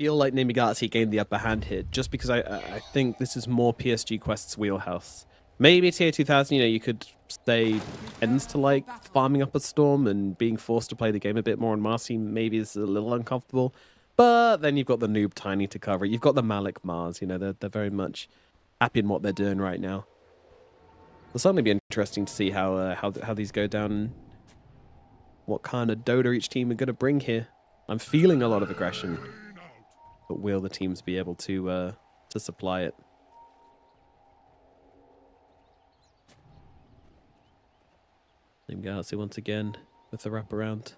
feel like Nimigatsu gained the upper hand here, just because I I think this is more PSG Quest's wheelhouse. Maybe TA 2000, you know, you could say ends to like farming up a storm and being forced to play the game a bit more on Marci. Maybe is a little uncomfortable, but then you've got the noob Tiny to cover. You've got the Malik Mars. You know, they're they're very much happy in what they're doing right now. It'll certainly be interesting to see how uh, how how these go down. And what kind of Dota each team are going to bring here. I'm feeling a lot of aggression, but will the teams be able to uh, to supply it? Team Galaxy once again with the wraparound.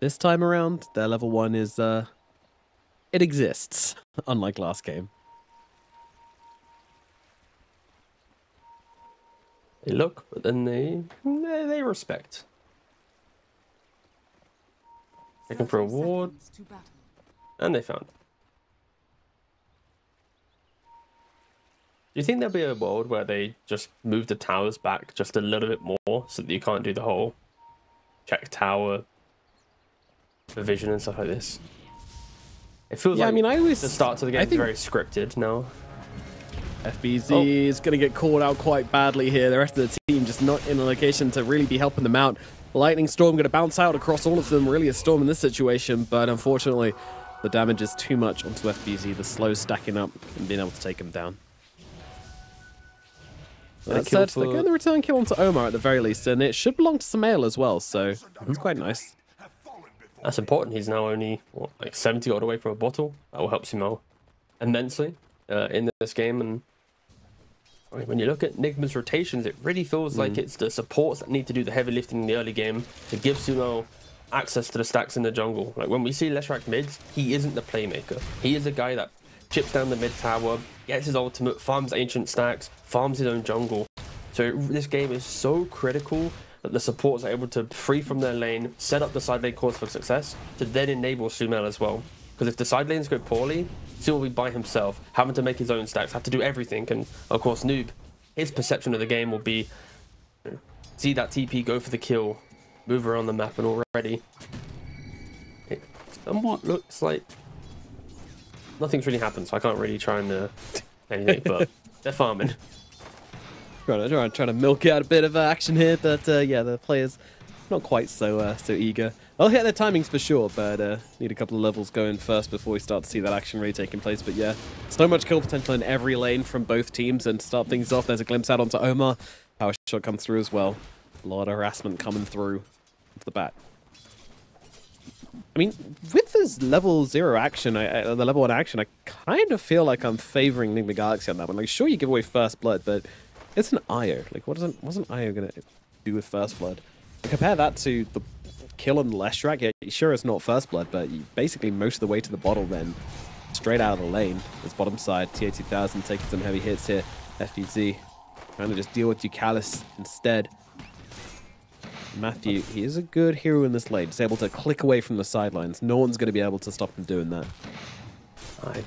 This time around, their level one is uh, it exists, unlike last game. They look, but then they they, they respect. Looking for a ward, and they found. Do you think there'll be a world where they just move the towers back just a little bit more so that you can't do the whole check tower vision and stuff like this? It feels Yeah, I mean, I always- the start to the I game is think- very scripted now. FBZ Oh. is going to get called out quite badly here. The rest of the team just not in a location to really be helping them out. Lightning Storm going to bounce out across all of them. Really a storm in this situation, but unfortunately, the damage is too much onto FBZ. The slow stacking up and being able to take him down. Yeah, That kill said, they're for- getting the return kill onto Omar at the very least, and it should belong to SumaiL as well, so it's quite nice. That's important. He's now only what, like 70 gold away from a bottle. That will help Sumo immensely uh, in this game. And I mean, when you look at Nigma's rotations, it really feels like it's the supports that need to do the heavy lifting in the early game to give Sumo access to the stacks in the jungle. Like when we see Leshrac mids, he isn't the playmaker. He is a guy that chips down the mid tower, gets his ultimate, farms ancient stacks, farms his own jungle. So this game is so critical that the supports are able to free from their lane, set up the side lane course for success, to then enable SumaiL as well. Because if the side lanes go poorly, SumaiL will be by himself, having to make his own stacks, have to do everything. And of course, Noob, his perception of the game will be see that TP go for the kill, move around the map, and already it somewhat looks like nothing's really happened. So I can't really try and uh, anything, but they're farming. Trying to, trying, trying to milk out a bit of uh, action here, but uh, yeah, the players not quite so uh, so eager. They'll hit their timings for sure, but uh, need a couple of levels going first before we start to see that action really taking place. But yeah, so much kill potential in every lane from both teams, and to start things off, there's a glimpse out onto Omar. Power shot comes through as well. A lot of harassment coming through off the bat. I mean, with this level zero action, I, I, the level one action, I kind of feel like I'm favoring Nigma Galaxy on that one. Like, sure, you give away first blood, but it's an IO. Like, what isn't wasn't IO gonna do with first blood? Compare that to the kill on the Leshrac. Yeah, sure, it's not first blood, but you basically most of the way to the bottle then, straight out of the lane. It's bottom side. TA2000 taking some heavy hits here. FBZ trying to just deal with Ducalis instead. Matthew, he is a good hero in this lane. He's able to click away from the sidelines. No one's going to be able to stop him doing that. I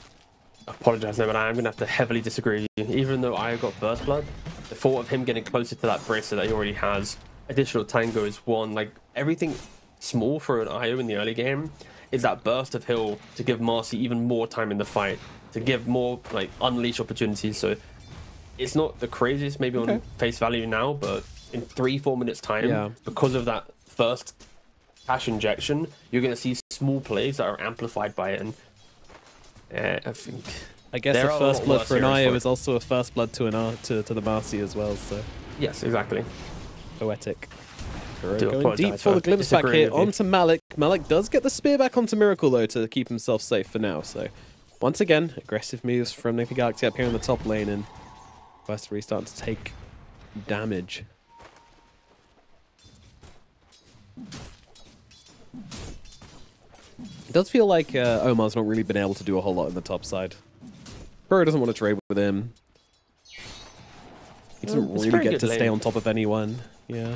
apologize, no, but I am going to have to heavily disagree with you. Even though I got Burst Blood, the thought of him getting closer to that bracer that he already has, additional Tango is one. Like, everything small for an IO in the early game is that burst of hill to give Marci even more time in the fight, to give more, like, unleash opportunities. So it's not the craziest maybe on face value now, but in three, four minutes' time, Yeah. because of that first cash injection, you're going to see small plays that are amplified by it. And uh, I think I guess There a first blood for an IO for also a first blood to an R to, to the Marci as well, so yes, exactly. poetic. Going deep for the glimpse back here onto Malik. Malik does get the spear back onto Miracle though to keep himself safe for now. So once again, aggressive moves from Nigma Galaxy up here in the top lane and Quest restart to take damage. It does feel like uh, Omar's not really been able to do a whole lot in the top side. Bro doesn't want to trade with him. He doesn't Mm, it's really get to stay on top of anyone. Yeah.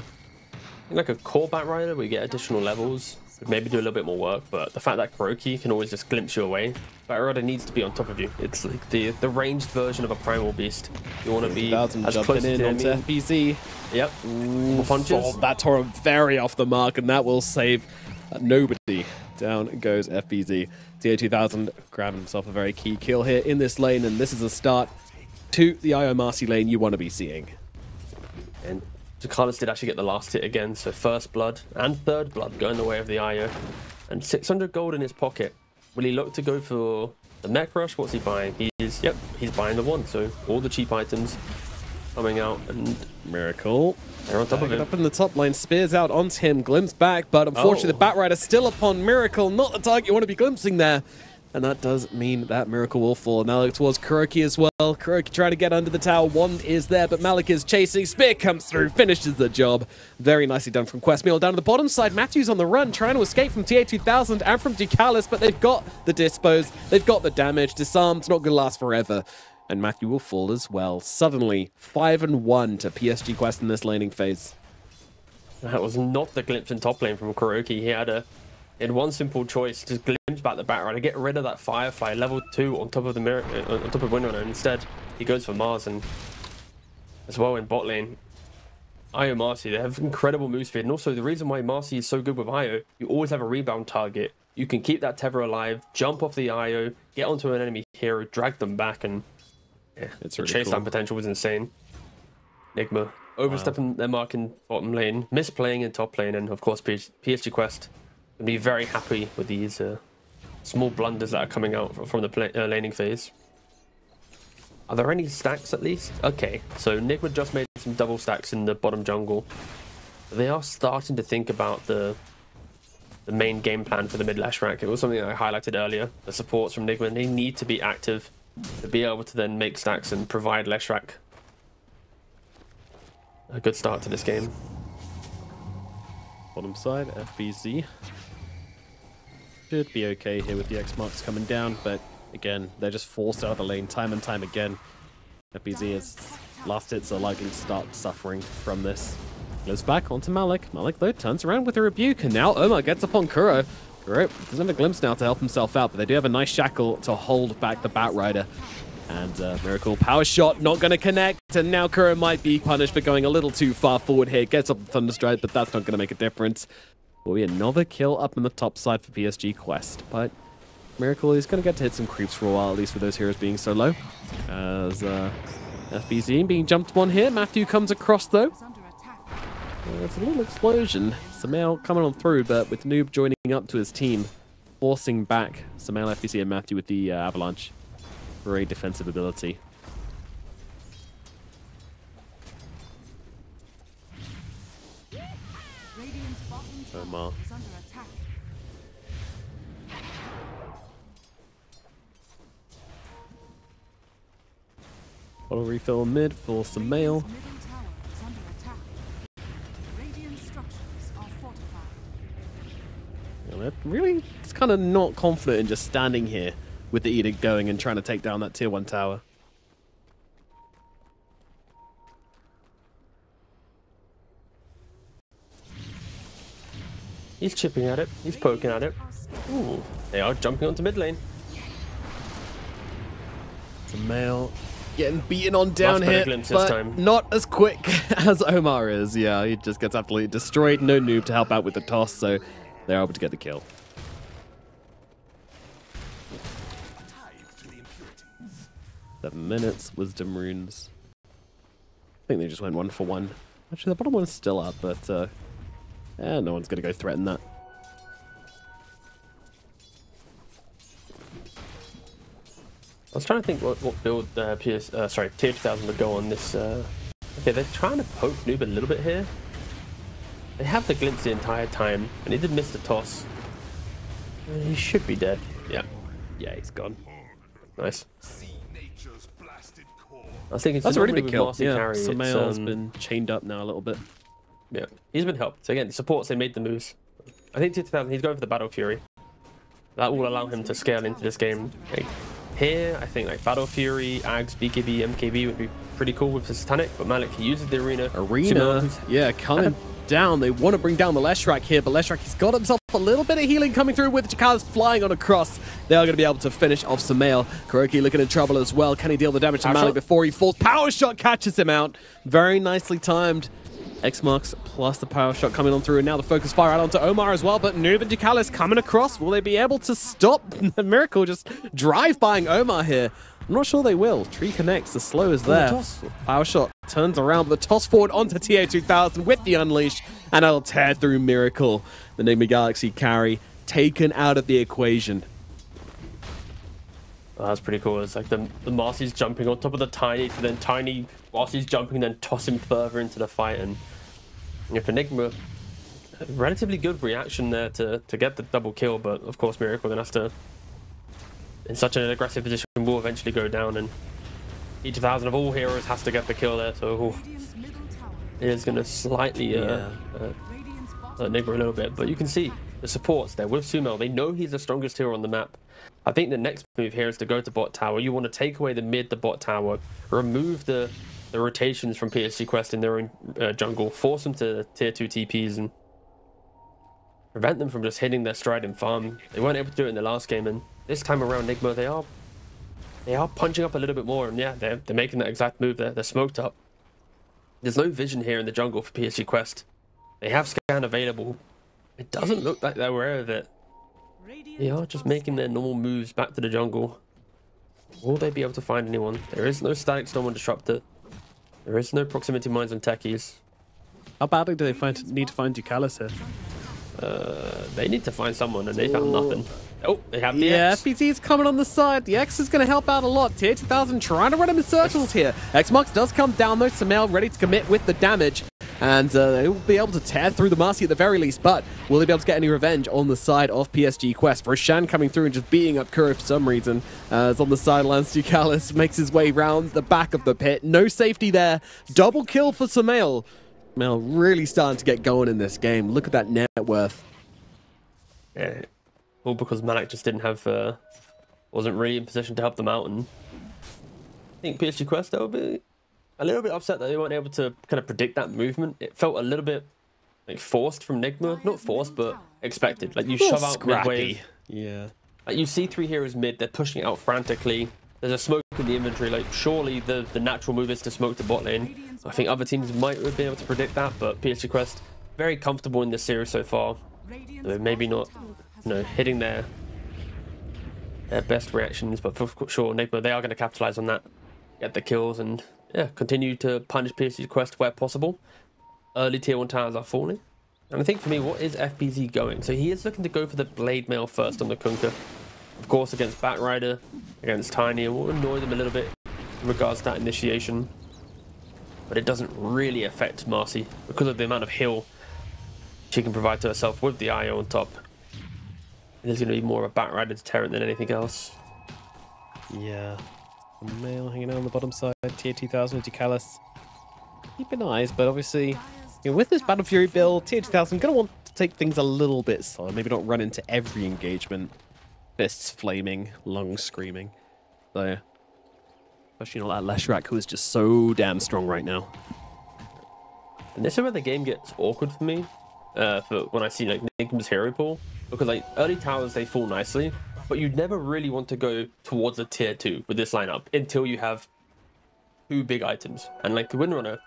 Like a core Batrider, we get additional levels, maybe do a little bit more work, but the fact that KuroKy can always just glimpse you away, Batrider needs to be on top of you. It's like the the ranged version of a primal beast. You want to be as close to in the onto. FBZ. Yep. Punches. Oh, that tore him very off the mark, and that will save nobody Down goes FBZ. TA2000 grabbing himself a very key kill here in this lane, and this is a start to the IO Marci lane you want to be seeing. And Ducalis did actually get the last hit again, so first blood and third blood going the way of the IO. And 600 gold in his pocket. Will he look to go for the mech rush? What's he buying? He's, yep, he's buying the one, so all the cheap items coming out and Miracle. they're on top of Back it. up in the top lane, spears out onto him, glimpse back, but unfortunately Oh. the Batrider still upon Miracle, not the target you want to be glimpsing there. And that does mean that Miracle will fall. Now look towards KuroKy as well. KuroKy trying to get under the tower. Wand is there, but Malik is chasing. Spear comes through, finishes the job. Very nicely done from Quest Meal. Down to the bottom side, Matthews on the run, trying to escape from TA2000 and from Ducalis, but they've got the dispose, they've got the damage. Disarmed's not going to last forever. And Matthew will fall as well. Suddenly, 5 and 1 to PSG Quest in this laning phase. That was not the glimpse in top lane from KuroKy. He had a had one simple choice to glimpse back the back to get rid of that Firefly level two on top of the mirror uh, on top of Windrunner. Instead, he goes for Mars and as well in bot lane. Io Marci, they have incredible move speed, and also the reason why Marci is so good with Io, you always have a rebound target. You can keep that Tether alive, jump off the Io, get onto an enemy hero, drag them back, and yeah, It's the really chase cool. down potential was insane. Nigma overstepping their mark in bottom lane, misplaying in top lane, and of course PS- PSG Quest can be very happy with these uh, small blunders that are coming out from the uh, laning phase. Are there any stacks at least? Okay, so Nigma just made some double stacks in the bottom jungle. They are starting to think about the the main game plan for the mid Leshrac. It was something I highlighted earlier. The supports from Nigma, they need to be active to be able to then make stacks and provide Leshrac a good start to this game. Bottom side, FBZ. Should be okay here with the X marks coming down, but again, they're just forced out of the lane time and time again. FBZ is last hits are likely to start suffering from this. Goes back onto Malik. Malik though turns around with a rebuke, and now Omar gets upon Kuro. Kuro doesn't have a glimpse now to help himself out, but they do have a nice shackle to hold back the Batrider. And uh, Miracle power shot, not going to connect. And now Kuro might be punished for going a little too far forward here. Gets up the Thunderstrike, but that's not going to make a difference. Will be another kill up in the top side for PSG Quest. But Miracle is going to get to hit some creeps for a while, at least with those heroes being so low. As uh, FBZ being jumped one here. Matthew comes across though. It's a little explosion. SumaiL coming on through, but with Noob joining up to his team, forcing back SumaiL FBZ and Matthew with the uh, avalanche. Great defensive ability. Radiant's bottom tower Omar. attack. Bottle refill mid for SumaiL. Radiant's They're really it's kind of not confident in just standing here with the edict going and trying to take down that tier 1 tower. He's chipping at it. He's poking at it. Ooh, they are jumping onto mid lane. SumaiL getting beaten on down here, but not as quick as Omar is. Yeah, he just gets absolutely destroyed. No noob to help out with the toss, so they're able to get the kill. Seven minutes, wisdom runes. I think they just went one for one. Actually, the bottom one's still up, but uh, no one's gonna go threaten that. I was trying to think what, what build uh, PS, uh, sorry, TA2000 would go on this. Uh... Okay, they're trying to poke Noob a little bit here. They have the glimpse the entire time, and he did miss the toss. He should be dead. Yeah, Yeah, he's gone. nice. See nature's blasted core. I was thinking That's a really big kill. Marci Yeah, carry, SumaiL's um, been chained up now a little bit. Yeah, he's been helped. So again, supports, they made the moves. I think 2000, he's going for the Battle Fury. That will allow him to scale into this game. Like, here, I think like Battle Fury, Ags, BKB, MKB would be pretty cool with his Satanic, but Malik, he uses the Arena. Arena, yeah, coming down. They want to bring down the Leshrac here, but Leshrac, he's got himself a little bit of healing coming through with Ducalis flying on across. They are going to be able to finish off SumaiL. Kuroki looking in trouble as well. Can he deal the damage to Malik before he falls? Power shot catches him out. Very nicely timed. X marks plus the power shot coming on through, and now the focus fire out onto Omar as well. But Noob and Ducalis coming across. Will they be able to stop the miracle? Just drive buying Omar here. I'm not sure they will. Tree connects. The slow is there. Power shot turns around, but the toss forward onto TA2000 with the unleash, and it'll tear through Miracle. The Nigma Galaxy carry taken out of the equation. That's pretty cool. It's like the, the Marci's jumping on top of the Tiny, to then Tiny, he's jumping, then toss him further into the fight. And if Nigma, a relatively good reaction there to, to get the double kill, but of course Miracle then has to, in such an aggressive position, will eventually go down. And each thousand of all heroes has to get the kill there, so it is going to slightly uh, Yeah. uh, bottom a little bit, but you can see the supports there with Sumo. They know he's the strongest hero on the map. I think the next move here is to go to bot tower. You want to take away the mid, the bot tower, remove the the rotations from PSG Quest in their own uh, jungle, force them to tier two TPs, and prevent them from just hitting their stride and farm. They weren't able to do it in the last game, and this time around, Nigma they are they are punching up a little bit more, and yeah, they're they're making that exact move. There, they're smoked up. There's no vision here in the jungle for PSG Quest. They have scan available. It doesn't look like they're aware of it. They are just making their normal moves back to the jungle. Will they be able to find anyone? There is no static storm on disruptor. There is no proximity mines on techies. How badly do they find, need to find Ducalis here? Uh, they need to find someone, and they found nothing. Oh, they have the Yeah, X. FBZ is coming on the side. The X is going to help out a lot. TA2000 trying to run him in circles here. X-Marks does come down though. SumaiL ready to commit with the damage. And uh, they will be able to tear through the Marci at the very least. But will they be able to get any revenge on the side of PSG Quest? Roshan coming through and just beating up Kuro for some reason. Uh, is on the sidelines. Ducalis makes his way round the back of the pit. No safety there. Double kill for SumaiL. SumaiL really starting to get going in this game. Look at that net worth. Yeah. All because Malik just didn't have, uh, wasn't really in position to help them out. And I think PSG Quest, they'll be a little bit upset that they weren't able to kind of predict that movement. It felt a little bit like forced from Nigma. Not forced, but expected. Like you shove out mid wave. Yeah. Like you see three heroes mid, they're pushing it out frantically. There's a smoke in the inventory. Like surely the, the natural move is to smoke the bot lane. I think other teams might have been able to predict that, but PSG Quest very comfortable in this series so far. Maybe not, tower has know, hitting their their best reactions, but for sure, Nigma they are going to capitalize on that, get the kills, and yeah, continue to punish PSG Quest where possible. Early tier one towers are falling, and I think for me, what is FBZ going? So he is looking to go for the blade mail first on the Kunkka, of course against Batrider, against Tiny, it will annoy them a little bit in regards to that initiation, but it doesn't really affect Marci because of the amount of heal she can provide to herself with the IO on top. There's going to be more of a Batrider deterrent than anything else. Yeah. A male hanging out on the bottom side, TA2000 Ducalis. Keeping eyes, but obviously, you know, with this Battle Fury build, TA2000 going to want to take things a little bit slow. Maybe not run into every engagement. Fists flaming, lungs screaming. So, especially not that Leshrac, who is just so damn strong right now. And this is where the game gets awkward for me. Uh, for when I see like Nigma's hero pool, because like early towers they fall nicely, but you'd never really want to go towards a tier two with this lineup until you have two big items. And like the Windrunner,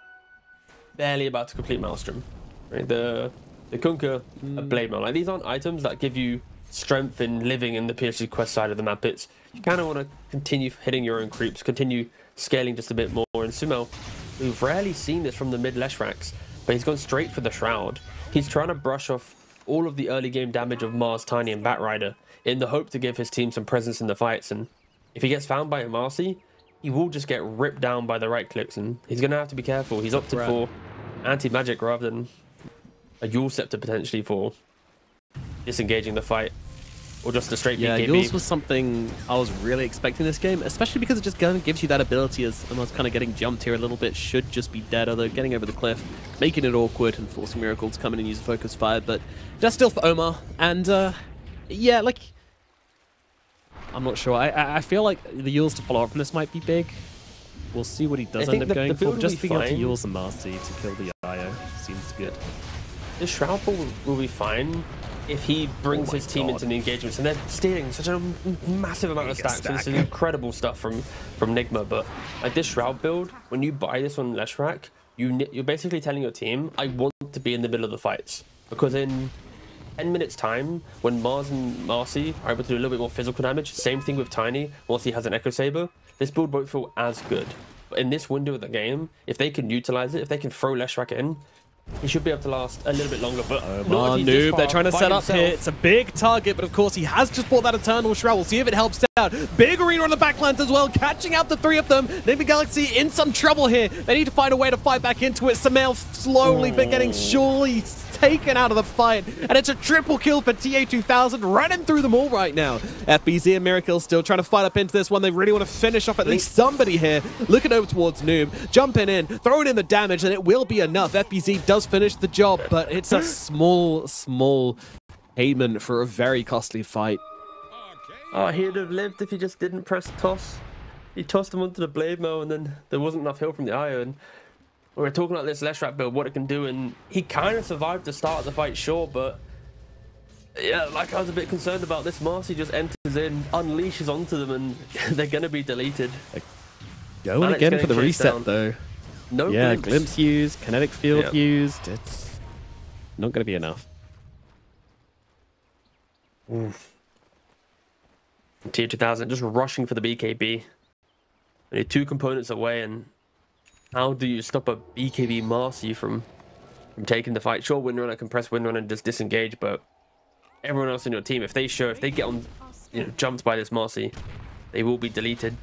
barely about to complete Maelstrom. Right? The the Kunkka, a hmm. Blade Mail. Like these aren't items that give you strength in living in the PSG quest side of the map. It's you kind of want to continue hitting your own creeps, continue scaling just a bit more. And Sumo, we've rarely seen this from the mid Leshracs, but he's gone straight for the Shroud. He's trying to brush off all of the early game damage of Mars, Tiny, and Batrider in the hope to give his team some presence in the fights. And if he gets found by a Marci, he will just get ripped down by the right clicks, and he's going to have to be careful. He's opted threat. for anti-magic rather than a Eul's Scepter potentially for disengaging the fight, or just a straight Yeah, BKB. yours was something I was really expecting this game, especially because it just kind of gives you that ability as I was kind of getting jumped here a little bit, should just be dead, although getting over the cliff, making it awkward and forcing Miracle to come in and use a focus fire, but just still for Omar. And uh, yeah, like, I'm not sure. I, I feel like the Euls to follow up from this might be big. We'll see what he does end up the- going the for. Just be being able to. Euls and Marci to kill the IO seems good. The Shroud will, will be fine if he brings Oh his team God. into the engagements, and they're stealing such a massive amount of Mega stacks. So this is incredible stuff from from Nigma. But like this Shroud build, when you buy this on Leshrac, you you're basically telling your team, I want to be in the middle of the fights because in 10 minutes time, when Mars and Marci are able to do a little bit more physical damage, same thing with Tiny. Once he has an Echo Saber, this build won't feel as good. But in this window of the game, if they can utilize it, if they can throw Leshrac in, he should be able to last a little bit longer. But Come not Noob. They're trying to set up himself. here. It's a big target, but of course he has just bought that Eternal Shroud. We'll see if it helps out. Big arena on the backlines as well, catching out the three of them. Nigma Galaxy in some trouble here. They need to find a way to fight back into it. SumaiL slowly but getting surely taken out of the fight. And it's a triple kill for TA2000, running through them all right now. FBZ and Miracle still trying to fight up into this one. They really want to finish off at least somebody here. Looking over towards Noob, jumping in, throwing in the damage, and it will be enough. FBZ does finish the job, but it's a small, small payment for a very costly fight. Oh, he'd have lived if he just didn't press toss. He tossed him onto the blade mail, and then there wasn't enough heal from the iron. We were talking about this Leshrac build, what it can do, and he kind of survived the start of the fight, sure, but yeah, like I was a bit concerned about this. Marci just enters in, unleashes onto them, and they're gonna be deleted. Going Alex again for the reset, down. though. No yeah, glimpse. glimpse used, kinetic field Yeah. used. It's not going to be enough. TA2000 just rushing for the BKB. Only two components away, and how do you stop a BKB Marci from from taking the fight? Sure, Windrunner can press Windrunner and just disengage, but everyone else in your team, if they show, if they get on, you know, jumped by this Marci, they will be deleted.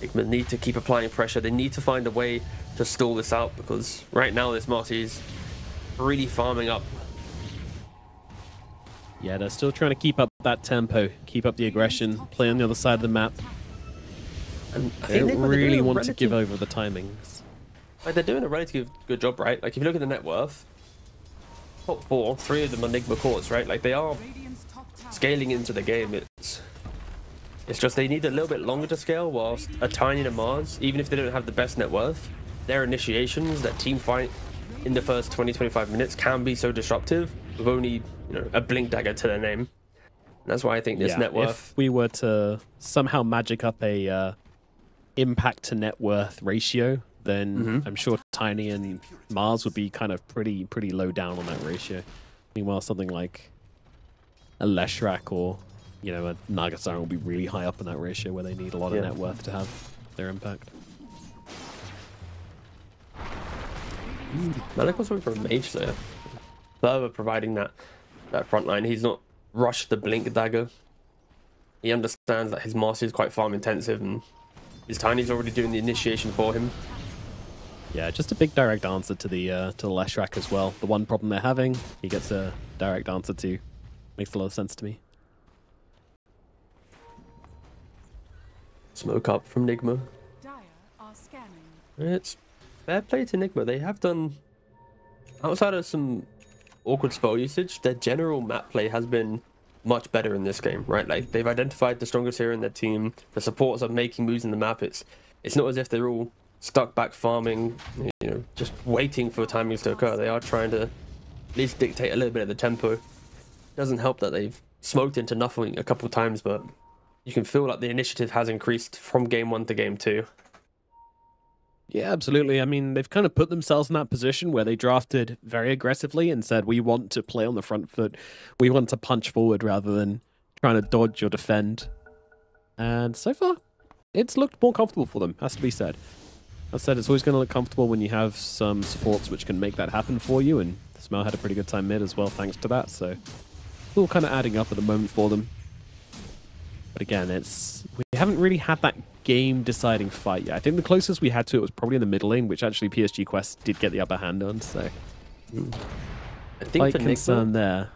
Nigma need to keep applying pressure. They need to find a way to stall this out because right now this Marci is really farming up. Yeah, they're still trying to keep up that tempo, keep up the aggression, play on the other side of the map. And I They think don't really want to give over the timings. Like they're doing a relatively good job, right? Like if you look at the net worth, top four, three of them are Nigma cores, right? Like they are Radiant's top tower scaling into the game. It's it's just they need a little bit longer to scale. Whilst a tiny and Mars, even if they don't have the best net worth, their initiations, that team fight in the first 20-25 minutes can be so disruptive with only you know a blink dagger to their name. And that's why I think this yeah, net worth. if we were to somehow magic up a uh, impact to net worth ratio, then Mm-hmm. I'm sure Tiny and Mars would be kind of pretty pretty low down on that ratio. Meanwhile, something like a Leshrac or you know a Naga Siren will be really high up in that ratio where they need a lot of net worth to have their impact. Malik was for a mage there. Further providing that that front line. He's not rushed the blink dagger. He understands that his master is quite farm intensive and his tiny's already doing the initiation for him. Yeah, just a big direct answer to the uh, to the Leshrac as well. The one problem they're having, he gets a direct answer to. Makes a lot of sense to me. Smoke up from Nigma. Are scanning. It's fair play to Nigma. They have done outside of some awkward spell usage, their general map play has been much better in this game, right? Like they've identified the strongest hero in their team. The supports are making moves in the map. It's it's not as if they're all stuck back farming, you know, just waiting for timings to occur. They are trying to at least dictate a little bit of the tempo. Doesn't help that they've smoked into nothing a couple of times, but you can feel like the initiative has increased from game one to game two. Yeah, absolutely. I mean, they've kind of put themselves in that position where they drafted very aggressively and said, we want to play on the front foot. We want to punch forward rather than trying to dodge or defend. And so far, it's looked more comfortable for them, has to be said. I said it's always going to look comfortable when you have some supports which can make that happen for you. And SumaiL had a pretty good time mid as well, thanks to that. So it's all kind of adding up at the moment for them. But again, it's we haven't really had that game deciding fight yet. I think the closest we had to it was probably in the middle lane, which actually PSG Quest did get the upper hand on. So I think Nigma, concern there.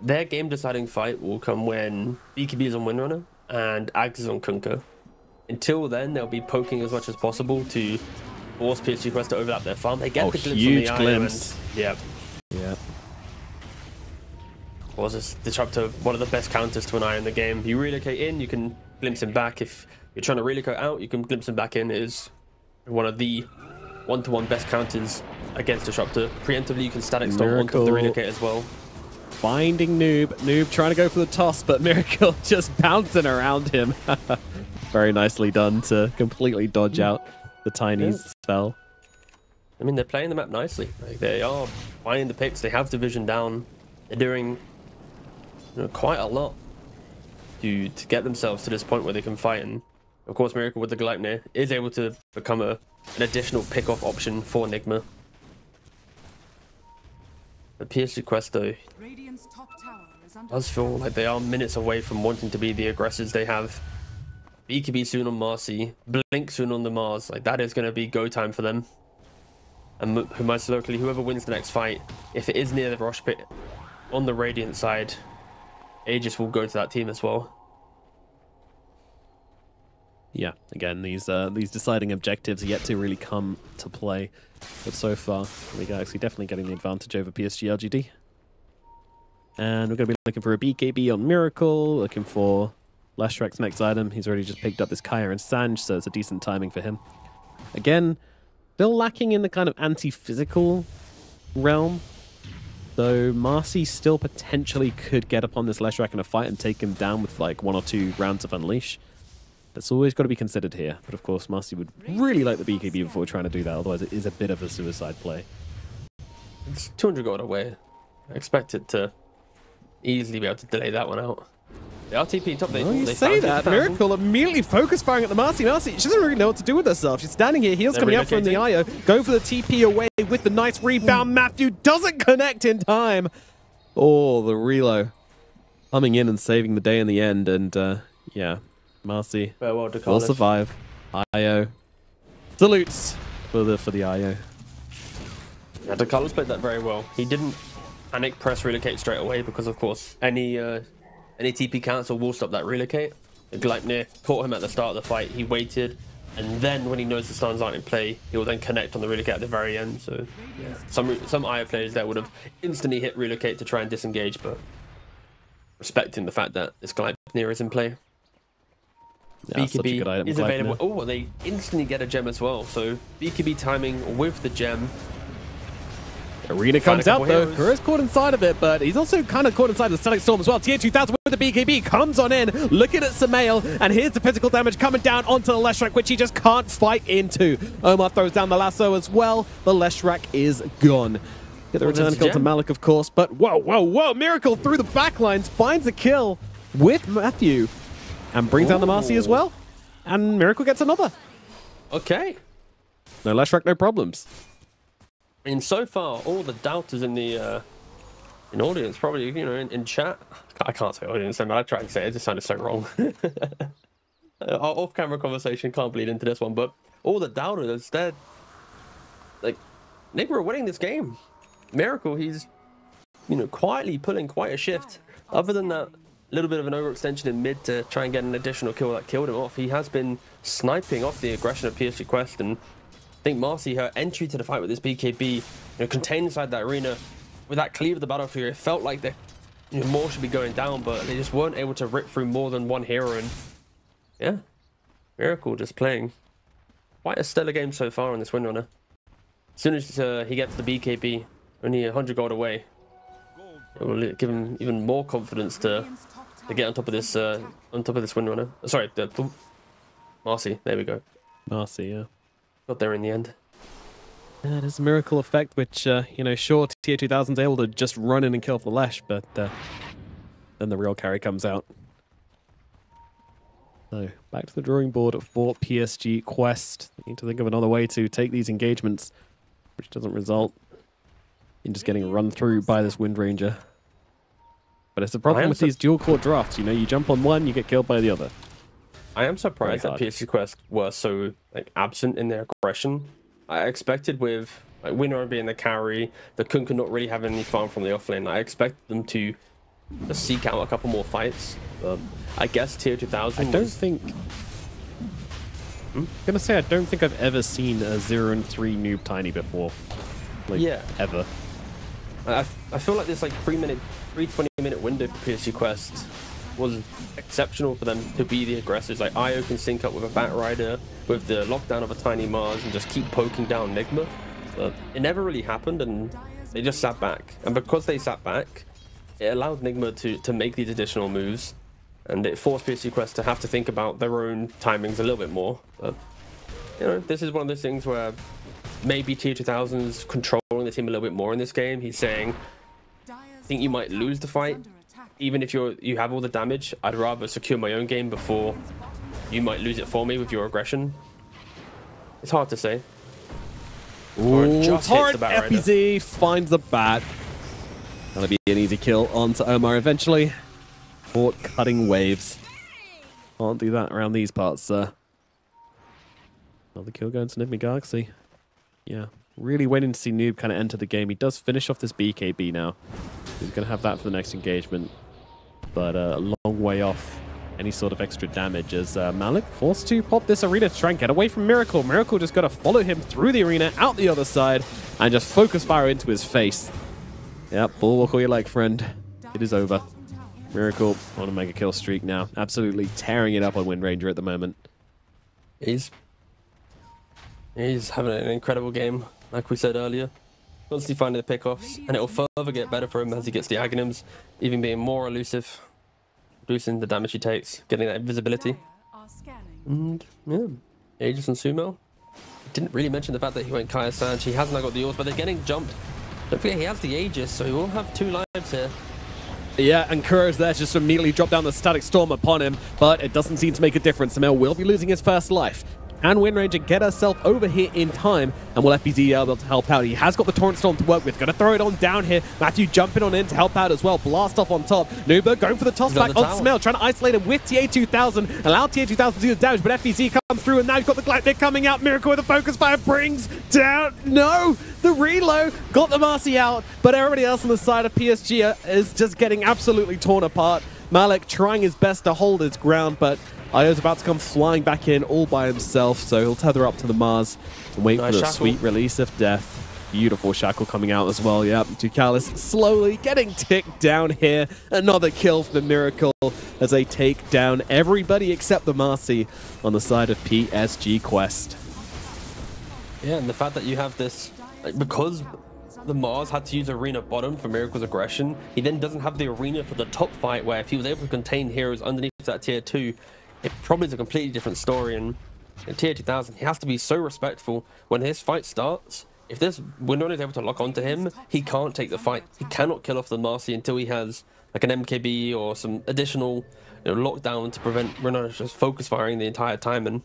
Their game deciding fight will come when BKB is on Windrunner and Ags is on Kunkka. Until then, they'll be poking as much as possible to force PSG Quest to overlap their farm. They get Oh, the glimpse huge on the glimpse. And, yeah, Yeah. was this disruptor one of the best counters to an eye in the game. You relocate in, you can glimpse him back. If you're trying to relocate out, you can glimpse him back in. It is one of the one-to-one best counters against disruptor. Preemptively, you can static storm onto the relocate as well. Finding Noob. Noob trying to go for the toss, but Miracle just bouncing around him. Very nicely done to completely dodge out the tiny Yeah. spell. I mean, they're playing the map nicely. Like they are finding the picks. They have division down. They're doing you know, quite a lot to to get themselves to this point where they can fight. And of course, Miracle with the Gleipnir is able to become a an additional pick-off option for Nigma. The PSG Quest though top tower is does feel like they are minutes away from wanting to be the aggressors they have. BKB soon on Marci, Blink soon on the Mars. Like that is going to be go time for them. And who most locally, whoever wins the next fight, if it is near the Rosh pit on the Radiant side, Aegis will go to that team as well. Yeah, again, these uh, these deciding objectives are yet to really come to play. But so far, we Galaxy definitely getting the advantage over PSG LGD. And we're going to be looking for a BKB on Miracle, looking for Leshrac's next item. He's already just picked up this Kaya and Sange, so it's a decent timing for him. Again, still lacking in the kind of anti-physical realm. Though Marci still potentially could get upon this Leshrac in a fight and take him down with like one or two rounds of Unleash. That's always got to be considered here. But of course, Marci would really like the BKB before trying to do that. Otherwise, it is a bit of a suicide play. It's 200 gold away. I expect it to easily be able to delay that one out. The RTP top, they, Well, you they say that. Miracle immediately focus firing at the Marci. Marci, she doesn't really know what to do with herself. She's standing here, heels They're coming out from the IO, going for the TP away with the nice rebound. Matthew doesn't connect in time. Oh, the relo coming in and saving the day in the end. And uh, yeah, Marci Farewell to will survive. IO salutes for the for the IO. Yeah, Ducalis played that very well. He didn't panic press relocate straight away because, of course, any uh, any TP cancel will stop that relocate. Gleipnir caught him at the start of the fight. He waited, and then when he knows the stuns aren't in play, he will then connect on the relocate at the very end. So yeah, some some IO players there would have instantly hit relocate to try and disengage, but respecting the fact that this Gleipnir is in play. Yeah, BKB good item. is available. Oh, they instantly get a gem as well. So BKB timing with the gem. Arena comes out though. Kura's caught inside of it, but he's also kind of caught inside the Static Storm as well. TA2000 with the BKB comes on in, looking at SumaiL, and here's the physical damage coming down onto the Leshrac, which he just can't fight into. Omar throws down the lasso as well. The Leshrac is gone. Get the Well, return kill to. Malik, of course, but whoa, whoa, whoa! Miracle through the backlines finds a kill with Matthew, and brings down the Marci as well. And Miracle gets another. Okay. No Leshrac, no problems. And so far, all the doubters in the uh, in audience, probably you know, in, in chat. I can't say audience, but I tried to say it. It just sounded so wrong. Our off-camera conversation can't bleed into this one, but all the doubters, they're like, we're winning this game. Miracle, he's you know quietly pulling quite a shift. Other than that a little bit of an overextension in mid to try and get an additional kill that killed him off, he has been sniping off the aggression of PSG Quest and think Marci, her entry to the fight with this BKB, you know, contained inside that arena, with that cleave of the battlefield, it felt like the you know, more should be going down, but they just weren't able to rip through more than one hero. And yeah, Miracle just playing quite a stellar game so far on this Windrunner. As soon as uh, he gets the BKB, only 100 gold away, it will give him even more confidence to, to get on top of this uh, on top of this Windrunner. Sorry, the, the Marci. There we go. Marci, yeah. Got there in the end. Yeah, there's a miracle effect, which, uh, you know, sure, TA2000's able to just run in and kill Lesh, but uh, then the real carry comes out. So, back to the drawing board for PSG Quest. They need to think of another way to take these engagements, which doesn't result in just getting run through by this Wind Ranger. But it's a problem with these dual core drafts. You know, you jump on one, you get killed by the other. I am surprised that. PSG Quest were so like absent in their aggression. I expected with like Winner being the carry, the Kunkka not really having any farm from the offlane. I expected them to just seek out a couple more fights. But I guess TA2000. I don't was- think. Hmm? I'm gonna say I don't think I've ever seen a zero and three noob tiny before. Like Yeah. ever. I, I feel like this like three minute, three twenty minute window for PSG Quest was exceptional for them to be the aggressors. Like Io can sync up with a Bat Rider with the lockdown of a tiny Mars and just keep poking down Nigma. But it never really happened, and they just sat back. And because they sat back, it allowed Nigma to to make these additional moves, and it forced PSG Quest to have to think about their own timings a little bit more. But you know, this is one of those things where maybe TA2000's controlling the team a little bit more in this game. He's saying, I think you might lose the fight. Even if you're you have all the damage, I'd rather secure my own game before you might lose it for me with your aggression. It's hard to say. Ooh, just hits Torrent the bat right FBZ finds the bat. That'll be an easy kill onto Omar eventually. Fort cutting waves. Can't do that around these parts, sir. Another kill going to Nigma Galaxy. Yeah, really waiting to see Noob kind of enter the game. He does finish off this BKB now. He's going to have that for the next engagement. But uh, a long way off any sort of extra damage as uh, Malik forced to pop this arena to try and get away from Miracle. Miracle just got to follow him through the arena, out the other side, and just focus fire into his face. Yep, bulwark all you like, friend. It is over. Miracle on a mega kill streak now. Absolutely tearing it up on Wind Ranger at the moment. He's he's having an incredible game, like we said earlier. Constantly finding the pickoffs, and it'll further get better for him as he gets the Aghanims, even being more elusive, reducing the damage he takes, getting that invisibility. And yeah, Aegis and Sumo. Didn't really mention the fact that he went Kaya Sange. He has now got the ores, but they're getting jumped. Don't forget he has the Aegis, so he will have two lives here. Yeah, and Kuro's there just immediately drop down the static storm upon him, but it doesn't seem to make a difference. SumaiL will be losing his first life. Can Wind Ranger get herself over here in time? And will FBZ be able to help out? He has got the Torrent Storm to work with. Gonna throw it on down here. Matthew jumping on in to help out as well. Blast off on top. Nuba going for the toss on back the on. SumaiL, trying to isolate him with TA2000. Allow TA2000 to do the damage, but FBZ comes through, and now he's got the Galactic coming out. Miracle with a focus fire brings down. No! The reload got the Marci out, but everybody else on the side of PSG is just getting absolutely torn apart. Malik trying his best to hold his ground, but Io's about to come flying back in all by himself, so he'll tether up to the Mars and wait Nice for the shackle. sweet release of death. Beautiful shackle coming out as well. Yep, Ducalis slowly getting ticked down here. Another kill for the Miracle as they take down everybody except the Marci on the side of PSG Quest. Yeah, and the fact that you have this, like, because the Mars had to use arena bottom for Miracle's aggression, he then doesn't have the arena for the top fight where if he was able to contain heroes underneath that tier 2, it probably is a completely different story. And in TA2000, he has to be so respectful when his fight starts. If this Winona is able to lock onto him, he can't take the fight. He cannot kill off the Marci until he has like an MKB or some additional you know, lockdown to prevent Winona just focus firing the entire time. And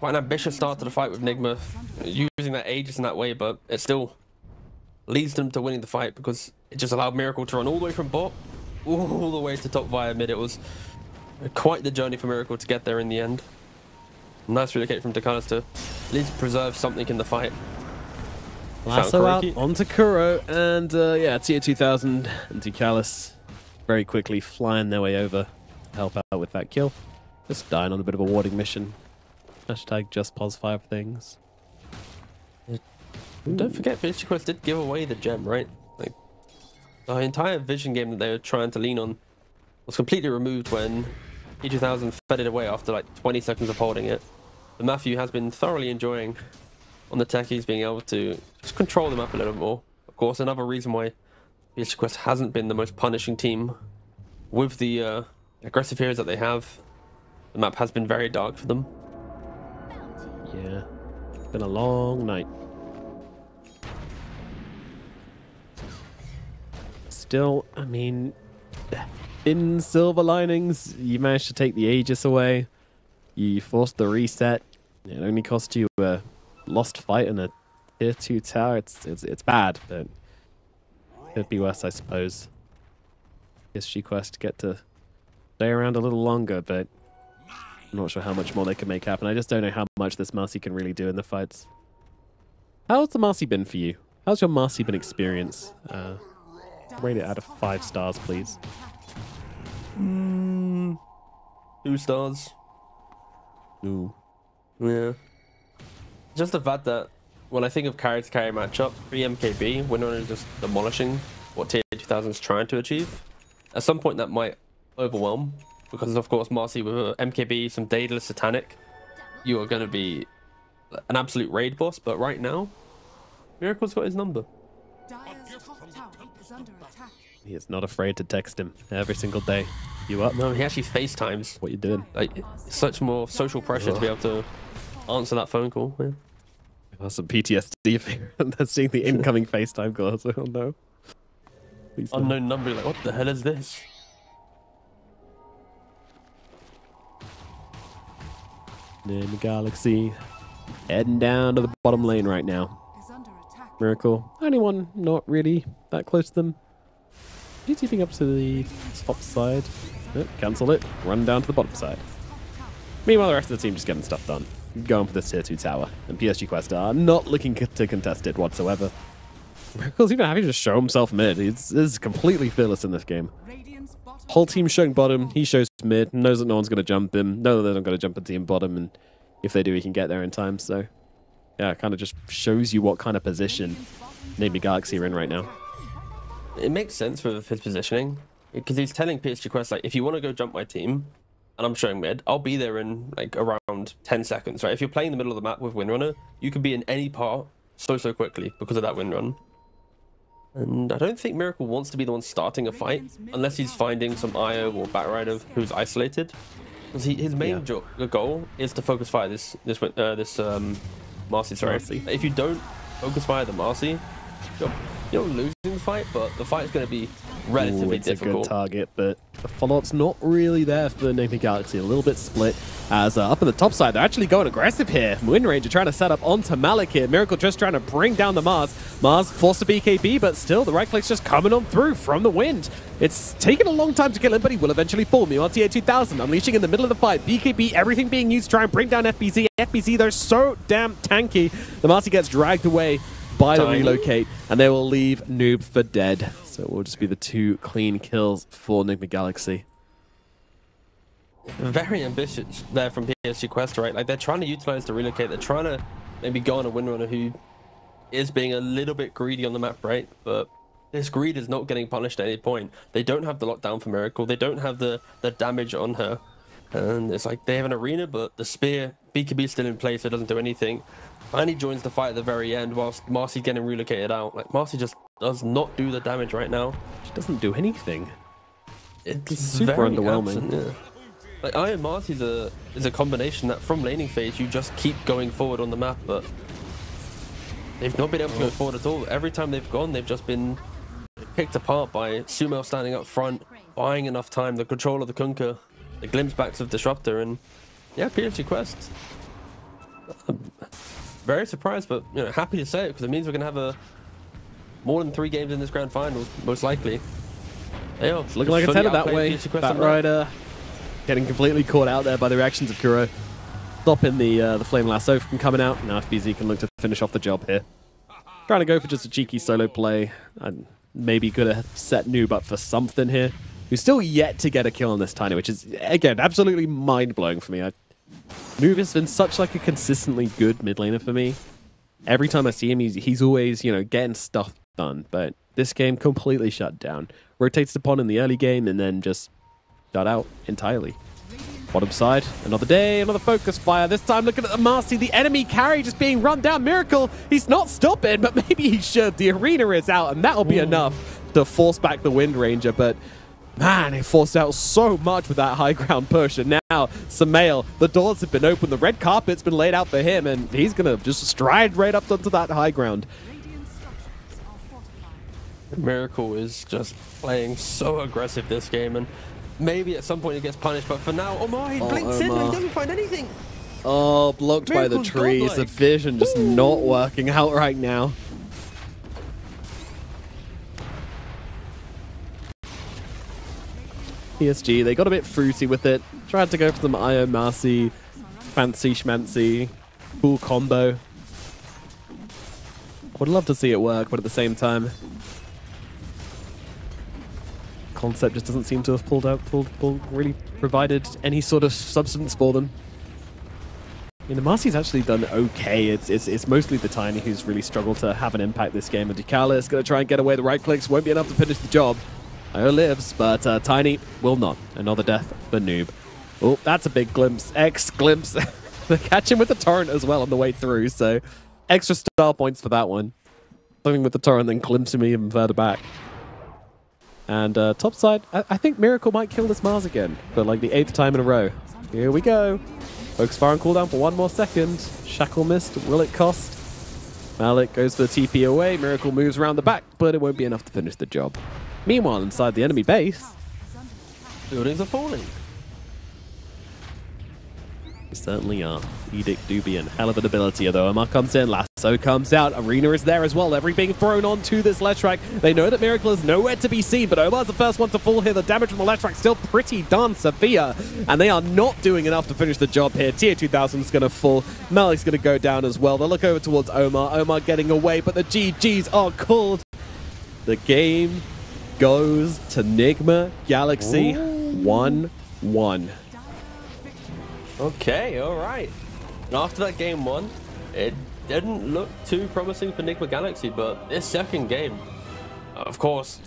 quite an ambitious start to the fight with Nigma, using that Aegis in that way, but it still leads them to winning the fight because it just allowed Miracle to run all the way from bot, all the way to top via mid. It was quite the journey for Miracle to get there in the end. Nice relocate from Ducalis to at least preserve something in the fight. Lasso out onto Kuro, and uh, yeah, TA2000 and Ducalis very quickly flying their way over to help out with that kill. Just dying on a bit of a warding mission. Hashtag just pause five things. Don't forget, Fishy Quest did give away the gem, right? Like the entire vision game that they were trying to lean on was completely removed when E2000 fed it away after like 20 seconds of holding it. But Matthew has been thoroughly enjoying on the techies being able to just control the map a little more. Of course, another reason why Fishy Quest hasn't been the most punishing team with the uh, aggressive heroes that they have. The map has been very dark for them. Yeah, been a long night. Still, I mean, in silver linings, you managed to take the Aegis away. You forced the reset. It only cost you a lost fight and a tier two tower. It's it's it's bad, but could be worse, I suppose. PSG Quest get to stay around a little longer, but I'm not sure how much more they can make happen. I just don't know how much this Marci can really do in the fights. How's the Marci been for you? How's your Marci been experience? Uh, rate it out of five stars, please. Mm. Two stars. Ooh. Yeah. Just the fact that when I think of carry to carry matchup, 3 MKB, Winona is just demolishing what tier 2000 is trying to achieve. At some point that might overwhelm, because of course Marci with a MKB, some Daedalus Satanic, you are going to be an absolute raid boss, but right now, Miracle's got his number. He is not afraid to text him every single day. You up? No, he actually FaceTimes. What you doing? Like, such more social pressure to be able to answer that phone call. Yeah. That's some PTSD fear. and then seeing the incoming FaceTime calls. Oh no. Please no. Unknown number. Like, what the hell is this? In the galaxy. Heading down to the bottom lane right now. Is under attack. Miracle. Anyone not really that close to them? He's teeping up to the top side. Nope, cancel it. Run down to the bottom side. Meanwhile, the rest of the team just getting stuff done. Going for this tier 2 tower. And PSG Quest are not looking to contest it whatsoever. Miracle's even having to show himself mid. He's, he's completely fearless in this game. Whole team showing bottom. He shows mid. Knows that no one's going to jump him. Know that they're not going to jump into team bottom. And if they do, he can get there in time. So, yeah, it kind of just shows you what kind of position Nigma Galaxy are in right now. It makes sense for his positioning because he's telling PSG Quest like, if you want to go jump my team, and I'm showing mid, I'll be there in like around 10 seconds, right? If you're playing in the middle of the map with Windrunner, you can be in any part so so quickly because of that Windrun. And I don't think Miracle wants to be the one starting a fight unless he's finding some IO or Batrider who's isolated. Because he, his main Yeah. goal is to focus fire this this uh, this um Marci. Sorry, Marci. if you don't focus fire the Marci, you'll, the fight, but the fight's going to be relatively Ooh, it's a good target, but the follow-up's not really there for the Nigma Galaxy. A little bit split. As uh, up on the top side, they're actually going aggressive here. Wind Ranger trying to set up onto Malik here. Miracle just trying to bring down the Mars. Mars forced to BKB, but still the right click's just coming on through from the wind. It's taken a long time to kill him, but he will eventually fall. Meanwhile, TA2000 unleashing in the middle of the fight. BKB, everything being used to try and bring down FBZ. FBZ, they're so damn tanky. The Marci gets dragged away by the relocate, and they will leave Noob for dead. So it will just be the two clean kills for Nigma Galaxy. very ambitious there from PSG Quest, right? Like they're trying to utilize the relocate. They're trying to maybe go on a windrunner who is being a little bit greedy on the map, right? But this greed is not getting punished at any point. They don't have the lockdown for Miracle. They don't have the the damage on her, and it's like they have an arena, but the spear BKB is still in place. So it doesn't do anything. Finally joins the fight at the very end, whilst Marci's getting relocated out. Like Marci just does not do the damage right now. She doesn't do anything. It's super very underwhelming. absent, yeah. Like Io Marci's a is a combination that from laning phase you just keep going forward on the map, but they've not been able to go forward at all. Every time they've gone, they've just been picked apart by Sumo standing up front, buying enough time, the control of the Kunkka, the glimpse backs of Disruptor, and yeah, PSG Quest. Very surprised, but you know, happy to say it because it means we're gonna have a more than three games in this grand finals, most likely. They are It's looking like it's fully headed that way. Bat that. Rider getting completely caught out there by the reactions of Kuro. Stopping the uh, the Flame Lasso from coming out. Now FBZ can look to finish off the job here. Trying to go for just a cheeky solo play. And maybe could have set Noob up for something here. Who's still yet to get a kill on this Tiny, which is, again, absolutely mind-blowing for me. I, Noob has been such like a consistently good mid laner for me. Every time I see him, he's, he's always, you know, getting stuff done. But this game completely shut down. Rotates upon in the early game and then just shut out entirely. Bottom side, another day, another focus fire. This time looking at the Marci, the enemy carry just being run down. Miracle, he's not stopping, but maybe he should. The arena is out, and that'll be enough to force back the Wind Ranger. But man, he forced out so much with that high ground push. And now, SumaiL, the doors have been opened, the red carpet's been laid out for him, and he's going to just stride right up onto that high ground. Radiant structures are fortified. Miracle is just playing so aggressive this game, and maybe at some point he gets punished. But for now, Omar he Oh, blinks in and he doesn't find anything. Oh, blocked by the Miracle's trees. The vision just not working out right now. PSG, they got a bit fruity with it. Tried to go for some Io Marci, fancy schmancy, cool combo. Would love to see it work, but at the same time, concept just doesn't seem to have pulled out, pulled, pulled really provided any sort of substance for them. I mean, the Marci's actually done okay. It's, it's it's mostly the Tiny who's really struggled to have an impact this game. And Ducalis is going to try and get away the right clicks. Won't be enough to finish the job. Io lives, but uh, Tiny will not. Another death for Noob. Oh, that's a big glimpse. X glimpse. they catch him with the torrent as well on the way through. So extra star points for that one. Something with the torrent, then glimpse me even further back. And uh, top side, I, I think Miracle might kill this Mars again for like the eighth time in a row. Here we go. Focus fire and cooldown for one more second. Shackle mist, will it cost? Malik goes for the TP away. Miracle moves around the back, but it won't be enough to finish the job. Meanwhile, inside the enemy base, Is under attack. Buildings are falling. they certainly are. Edict Dubian, hell of an ability, though. Omar comes in, Lasso comes out, Arena is there as well. Every being thrown onto this Leshrac. They know that Miracle is nowhere to be seen, but Omar's the first one to fall here. The damage from the Leshrac still pretty darn severe, and they are not doing enough to finish the job here. TA2000 is going to fall. Malik's going to go down as well. They'll look over towards Omar. Omar getting away, but the GGs are called. The game goes to Nigma Galaxy 1 1. Okay, all right. And after that game one, it didn't look too promising for Nigma Galaxy, but this second game, of course,